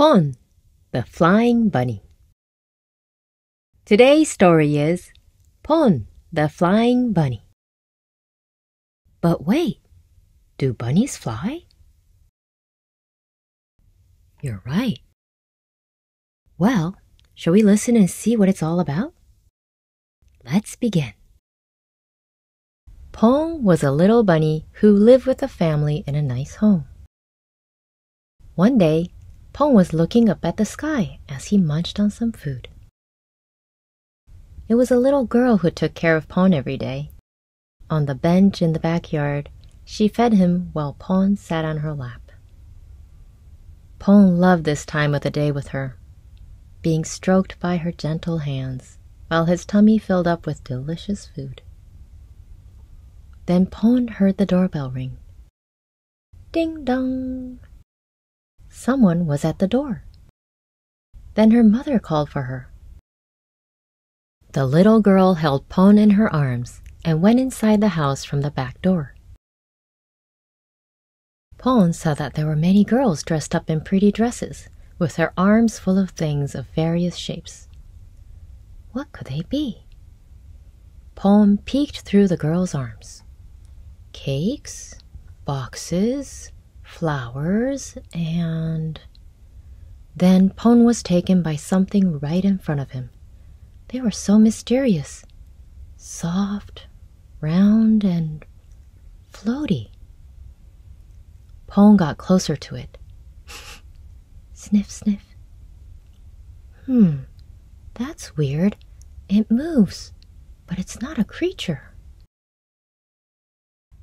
Pon, the Flying Bunny. Today's story is Pon, the Flying Bunny. But wait, do bunnies fly? You're right. Well, shall we listen and see what it's all about? Let's begin. Pon was a little bunny who lived with a family in a nice home. One day, Pon was looking up at the sky as he munched on some food. It was a little girl who took care of Pon every day. On the bench in the backyard, she fed him while Pon sat on her lap. Pon loved this time of the day with her, being stroked by her gentle hands while his tummy filled up with delicious food. Then Pon heard the doorbell ring. Ding dong! Someone was at the door. Then her mother called for her. The little girl held Pon in her arms and went inside the house from the back door. Pon saw that there were many girls dressed up in pretty dresses, with their arms full of things of various shapes. What could they be? Pon peeked through the girls' arms. Cakes, boxes, flowers, and. Then Pon was taken by something right in front of him. They were so mysterious, soft, round, and floaty. Pon got closer to it. sniff, sniff. Hmm, that's weird. It moves, but it's not a creature.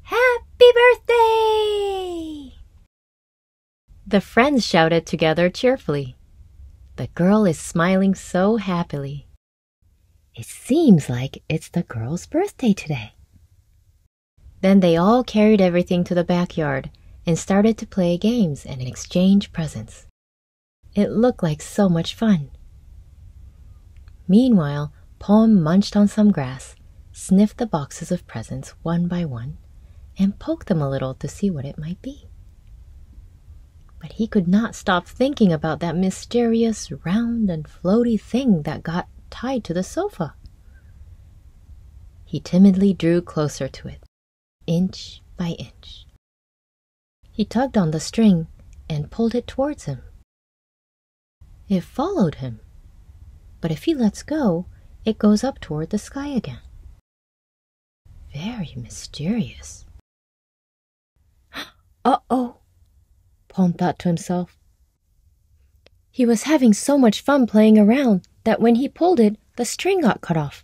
Happy birthday! The friends shouted together cheerfully. The girl is smiling so happily. It seems like it's the girl's birthday today. Then they all carried everything to the backyard and started to play games and exchange presents. It looked like so much fun. Meanwhile, Pon munched on some grass, sniffed the boxes of presents one by one, and poked them a little to see what it might be. But he could not stop thinking about that mysterious round and floaty thing that got tied to the sofa. He timidly drew closer to it, inch by inch. He tugged on the string and pulled it towards him. It followed him, but if he lets go, it goes up toward the sky again. Very mysterious. Uh oh, Pon thought to himself. He was having so much fun playing around that when he pulled it, the string got cut off.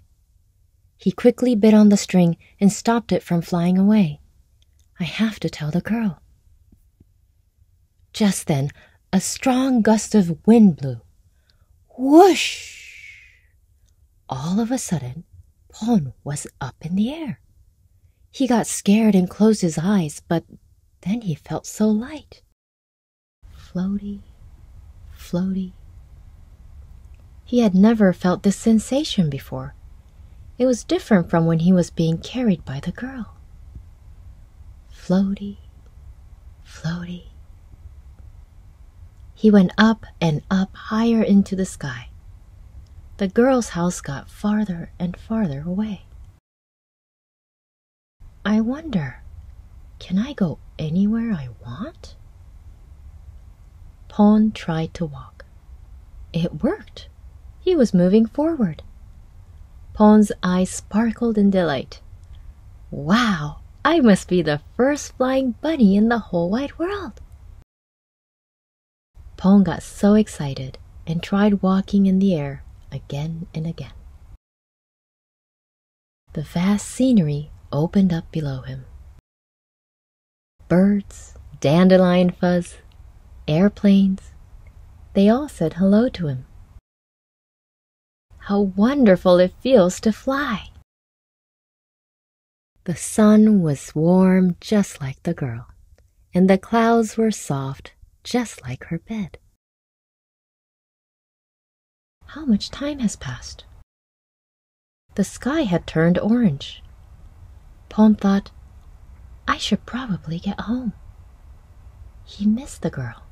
He quickly bit on the string and stopped it from flying away. I have to tell the girl. Just then, a strong gust of wind blew. Whoosh! All of a sudden, Pon was up in the air. He got scared and closed his eyes, but then he felt so light. Floaty, floaty. He had never felt this sensation before. It was different from when he was being carried by the girl. Floaty, floaty. He went up and up higher into the sky. The girl's house got farther and farther away. I wonder, can I go anywhere I want? Pon tried to walk. It worked. He was moving forward. Pon's eyes sparkled in delight. Wow, I must be the first flying bunny in the whole wide world. Pon got so excited and tried walking in the air again and again. The vast scenery opened up below him. Birds, dandelion fuzz, airplanes, they all said hello to him. How wonderful it feels to fly! The sun was warm just like the girl, and the clouds were soft just like her bed. How much time has passed? The sky had turned orange. Pon thought, I should probably get home. He missed the girl.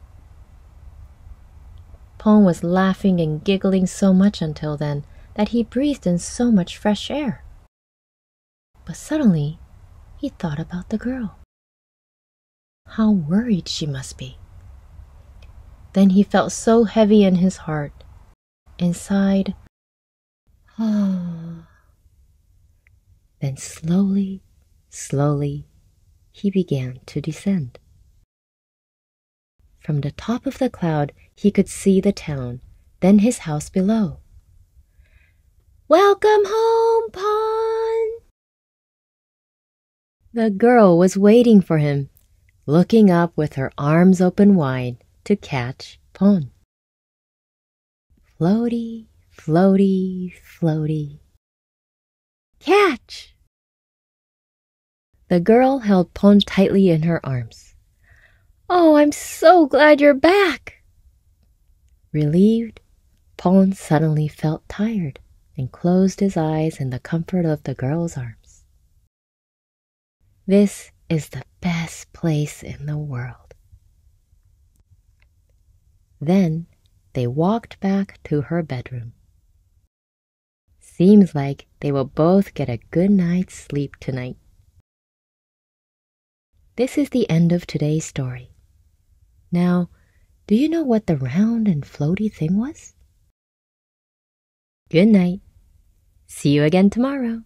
Pon was laughing and giggling so much until then that he breathed in so much fresh air. But suddenly he thought about the girl. How worried she must be. Then he felt so heavy in his heart and sighed, Ah. then slowly, slowly, he began to descend. From the top of the cloud, he could see the town, then his house below. Welcome home, Pon! The girl was waiting for him, looking up with her arms open wide to catch Pon. Floaty, floaty, floaty. Catch! The girl held Pon tightly in her arms. Oh, I'm so glad you're back. Relieved, Pon suddenly felt tired and closed his eyes in the comfort of the girl's arms. This is the best place in the world. Then they walked back to her bedroom. Seems like they will both get a good night's sleep tonight. This is the end of today's story. Now, do you know what the round and floaty thing was? Good night. See you again tomorrow.